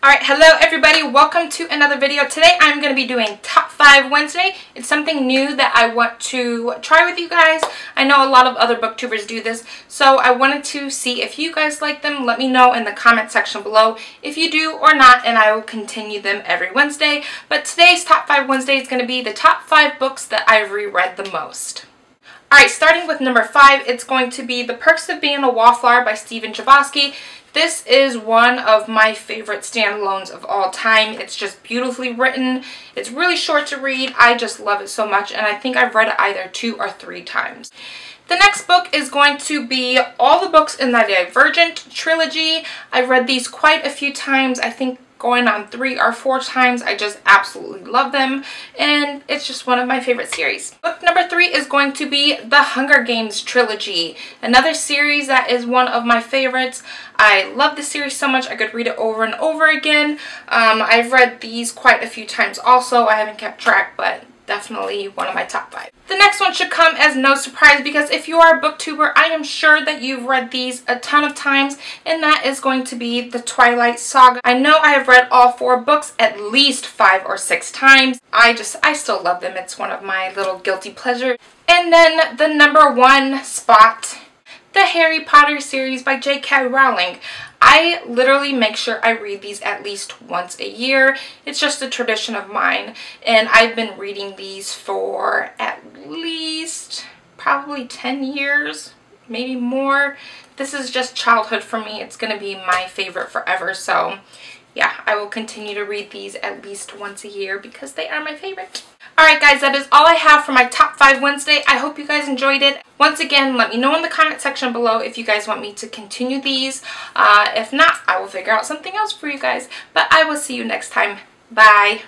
Alright, hello everybody, welcome to another video. Today I'm going to be doing Top 5 Wednesday. It's something new that I want to try with you guys. I know a lot of other booktubers do this, so I wanted to see if you guys like them. Let me know in the comment section below if you do or not, and I will continue them every Wednesday. But today's Top 5 Wednesday is going to be the top 5 books that I've reread the most. Alright, starting with number 5, it's going to be The Perks of Being a Wallflower by Stephen Chbosky. This is one of my favorite standalones of all time. It's just beautifully written. It's really short to read. I just love it so much and I think I've read it either two or three times. The next book is going to be all the books in the Divergent trilogy. I've read these quite a few times. I think going on three or four times. I just absolutely love them and it's just one of my favorite series. Book number three is going to be the Hunger Games trilogy. Another series that is one of my favorites. I love this series so much I could read it over and over again. Um, I've read these quite a few times also. I haven't kept track but definitely one of my top five. The next one should come as no surprise because if you are a booktuber, I am sure that you've read these a ton of times and that is going to be the Twilight Saga. I know I have read all four books at least five or six times. I just, I still love them. It's one of my little guilty pleasures. And then the number one spot Harry Potter series by J.K. Rowling. I literally make sure I read these at least once a year. It's just a tradition of mine. And I've been reading these for at least probably 10 years, maybe more. This is just childhood for me. It's going to be my favorite forever. So yeah, I will continue to read these at least once a year because they are my favorite. Alright guys, that is all I have for my Top 5 Wednesday. I hope you guys enjoyed it. Once again, let me know in the comment section below if you guys want me to continue these. Uh, if not, I will figure out something else for you guys. But I will see you next time. Bye.